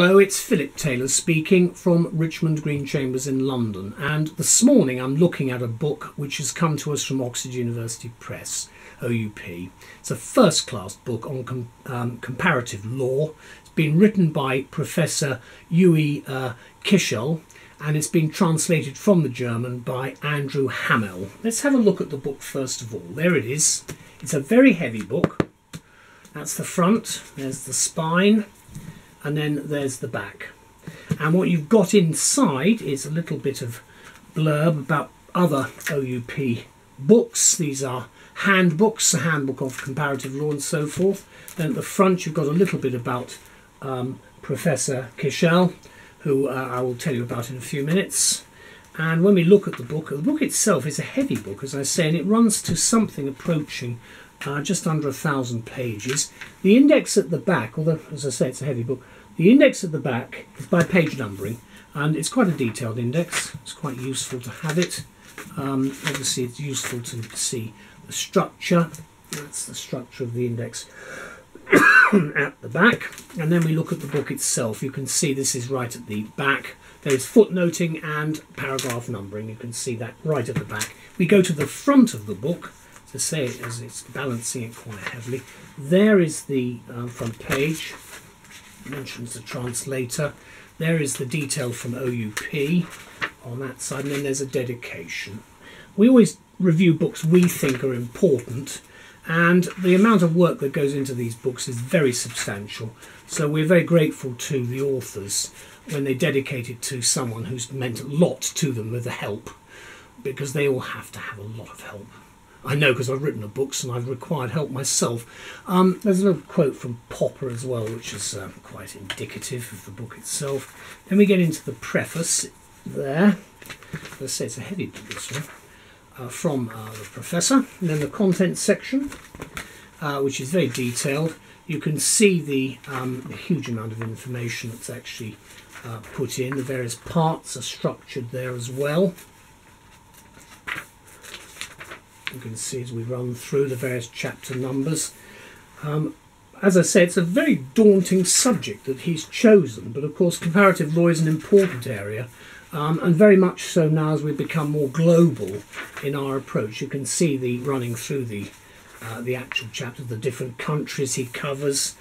Hello, it's Phillip Taylor speaking from Richmond Green Chambers in London, and this morning I'm looking at a book which has come to us from Oxford University Press, OUP. It's a first class book on com- um, comparative law. It's been written by Professor Uwe uh, Kischel and it's been translated from the German by Andrew Hammel. Let's have a look at the book first of all. There it is. It's a very heavy book. That's the front, there's the spine and then there's the back. And what you've got inside is a little bit of blurb about other OUP books. These are handbooks, a handbook of comparative law and so forth. Then at the front you've got a little bit about um, Professor Kischel, who uh, I will tell you about in a few minutes. And when we look at the book, the book itself is a heavy book, as I say, and it runs to something approaching uh, just under a thousand pages. The index at the back, although as I say it's a heavy book, the index at the back is by page numbering and it's quite a detailed index. It's quite useful to have it. Um, obviously it's useful to see the structure. That's the structure of the index at the back. And then we look at the book itself. You can see this is right at the back. There's footnoting and paragraph numbering. You can see that right at the back. We go to the front of the book to say it as it's balancing it quite heavily. There is the uh, front page, mentions the translator. There is the detail from OUP on that side, and then there's a dedication. We always review books we think are important, and the amount of work that goes into these books is very substantial. So we're very grateful to the authors when they dedicate it to someone who's meant a lot to them with the help, because they all have to have a lot of help. I know because I've written the books and I've required help myself. Um, there's a little quote from Popper as well, which is uh, quite indicative of the book itself. Then we get into the preface there. Let's say it's a heavy book, this one, uh, from uh, the professor. And then the content section, uh, which is very detailed. You can see the, um, the huge amount of information that's actually uh, put in. The various parts are structured there as well. You can see as we run through the various chapter numbers. Um, as I say, it's a very daunting subject that he's chosen, but of course, comparative law is an important area, um, and very much so now as we become more global in our approach. You can see the running through the uh, the actual chapter, the different countries he covers,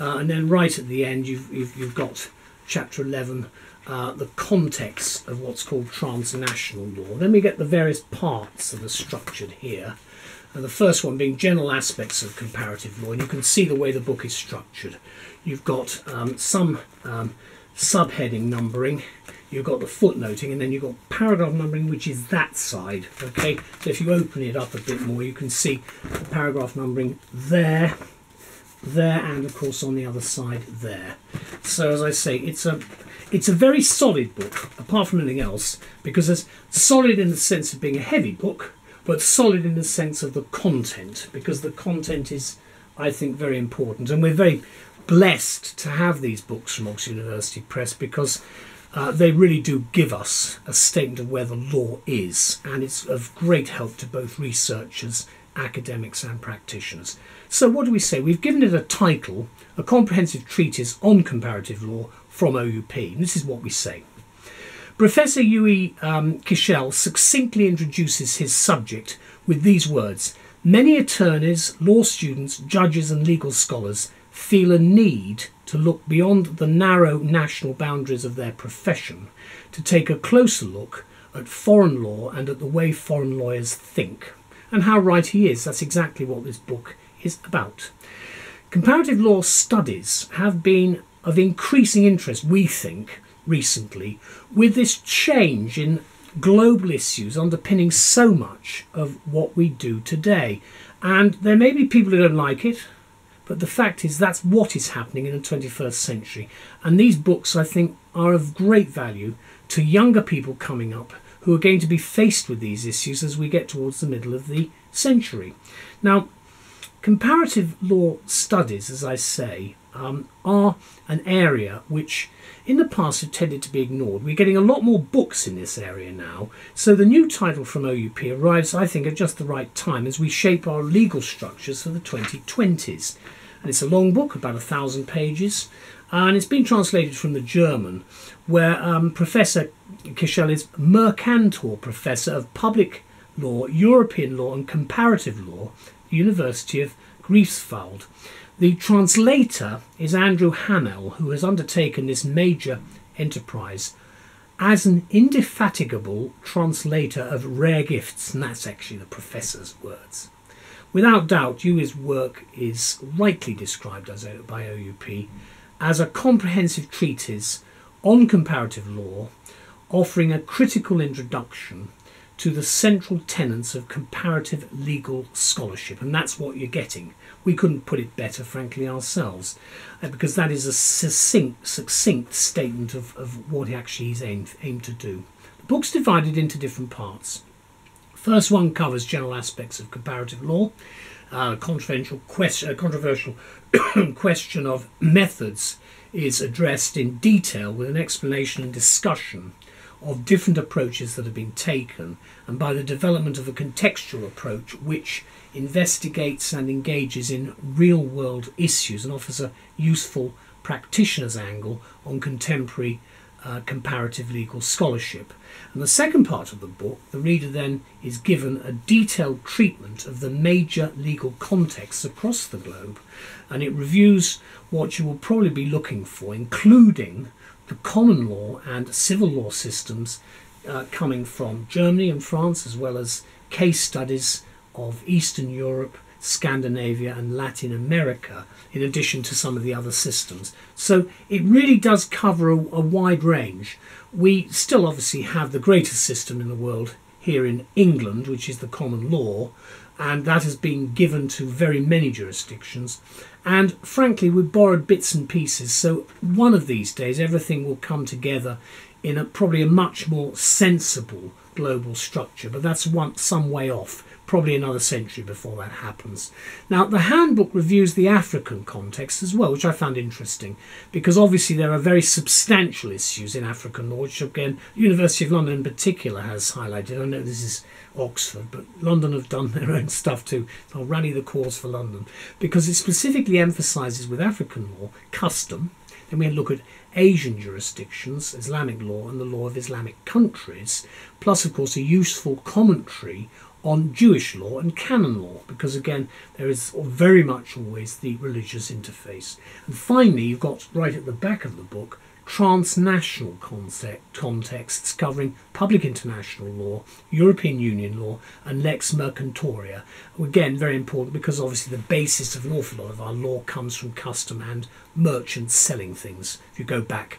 uh, and then right at the end, you've you've, you've got chapter eleven uh, the context of what's called transnational law. Then we get the various parts that are structured here. And the first one being general aspects of comparative law. And you can see the way the book is structured. You've got um, some um, subheading numbering, you've got the footnoting, and then you've got paragraph numbering, which is that side. Okay, so if you open it up a bit more, you can see the paragraph numbering there, there, and of course on the other side there. So as I say, it's a it's a very solid book, apart from anything else, because it's solid in the sense of being a heavy book, but solid in the sense of the content, because the content is, I think, very important. And we're very blessed to have these books from Oxford University Press because uh, they really do give us a statement of where the law is, and it's of great help to both researchers, academics, and practitioners. So, what do we say? We've given it a title, a comprehensive treatise on comparative law from OUP. And this is what we say. Professor Uwe um, Kischel succinctly introduces his subject with these words Many attorneys, law students, judges, and legal scholars feel a need to look beyond the narrow national boundaries of their profession to take a closer look at foreign law and at the way foreign lawyers think. And how right he is, that's exactly what this book is about. Comparative law studies have been of increasing interest, we think, recently, with this change in global issues underpinning so much of what we do today. And there may be people who don't like it, but the fact is that's what is happening in the 21st century. And these books, I think, are of great value to younger people coming up who are going to be faced with these issues as we get towards the middle of the century. Now, comparative law studies, as I say, um, are an area which in the past have tended to be ignored. We're getting a lot more books in this area now, so the new title from OUP arrives, I think, at just the right time as we shape our legal structures for the 2020s. And it's a long book, about a thousand pages, and it's been translated from the German, where um, Professor Kischel is Mercantor Professor of Public Law, European Law, and Comparative Law, University of Greifswald. The translator is Andrew Hammel, who has undertaken this major enterprise as an indefatigable translator of rare gifts, and that's actually the professor's words. Without doubt, Uwe's work is rightly described as by OUP as a comprehensive treatise on comparative law, offering a critical introduction to the central tenets of comparative legal scholarship, and that's what you're getting. We couldn't put it better, frankly, ourselves, uh, because that is a succinct, succinct statement of, of what actually he's aimed, aimed to do. The book's divided into different parts. First one covers general aspects of comparative law, uh, controversial question, uh, controversial question of methods is addressed in detail with an explanation and discussion of different approaches that have been taken and by the development of a contextual approach which investigates and engages in real world issues and offers a useful practitioner's angle on contemporary uh, comparative legal scholarship. And the second part of the book, the reader then is given a detailed treatment of the major legal contexts across the globe, and it reviews what you will probably be looking for, including the common law and civil law systems uh, coming from Germany and France, as well as case studies of Eastern Europe, Scandinavia, and Latin America, in addition to some of the other systems. So it really does cover a, a wide range. We still obviously have the greatest system in the world here in England, which is the common law, and that has been given to very many jurisdictions. And frankly, we borrowed bits and pieces. So one of these days, everything will come together in a, probably a much more sensible global structure. But that's one some way off probably another century before that happens. Now, the handbook reviews the African context as well, which I found interesting because obviously there are very substantial issues in African law, which again, University of London in particular has highlighted. I know this is Oxford, but London have done their own stuff too. I'll rally the cause for London because it specifically emphasises with African law custom. Then we look at Asian jurisdictions, Islamic law, and the law of Islamic countries, plus, of course, a useful commentary on Jewish law and canon law, because again, there is very much always the religious interface. And finally, you've got right at the back of the book transnational concept, contexts covering public international law, European Union law, and lex mercantoria. Again, very important because obviously the basis of an awful lot of our law comes from custom and merchants selling things. If you go back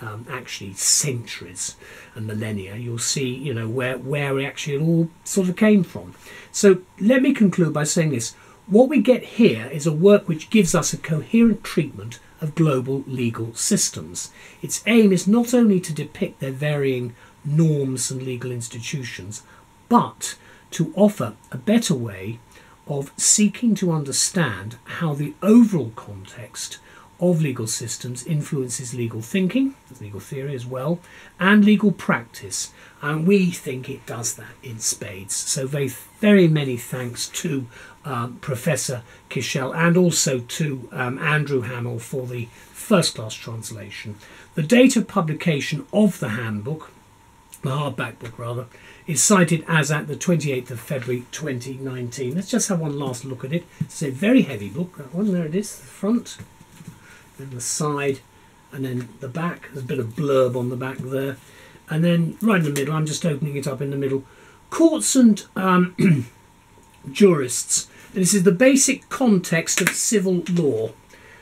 um, actually centuries and millennia, you'll see, you know, where, where actually it all sort of came from. So let me conclude by saying this. What we get here is a work which gives us a coherent treatment of global legal systems. Its aim is not only to depict their varying norms and legal institutions, but to offer a better way of seeking to understand how the overall context of legal systems influences legal thinking, legal theory as well, and legal practice. And we think it does that in spades. So, very, very many thanks to um, Professor Kischel and also to um, Andrew Hammel for the first class translation. The date of publication of the handbook, the hardback book rather, is cited as at the 28th of February 2019. Let's just have one last look at it. It's a very heavy book. That one, there it is, the front then the side, and then the back. There's a bit of blurb on the back there. And then right in the middle, I'm just opening it up in the middle. Courts and um, jurists. And this is the basic context of civil law.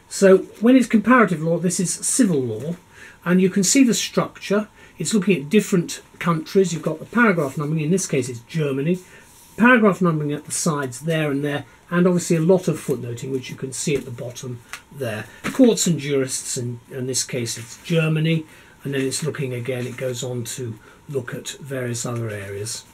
So when it's comparative law, this is civil law. And you can see the structure. It's looking at different countries. You've got the paragraph numbering. In this case, it's Germany. Paragraph numbering at the sides there and there and obviously a lot of footnoting, which you can see at the bottom there. Courts and jurists, and in this case it's Germany, and then it's looking again, it goes on to look at various other areas.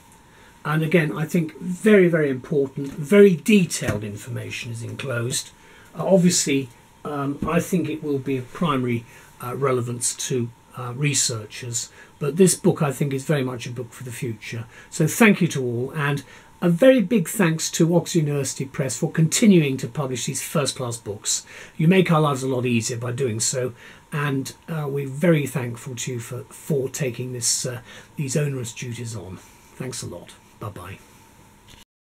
And again, I think very, very important, very detailed information is enclosed. Uh, obviously, um, I think it will be of primary uh, relevance to uh, researchers, but this book I think is very much a book for the future. So thank you to all, and A very big thanks to Oxford University Press for continuing to publish these first class books. You make our lives a lot easier by doing so, and uh, we're very thankful to you for, for taking this uh, these onerous duties on. Thanks a lot. Bye bye.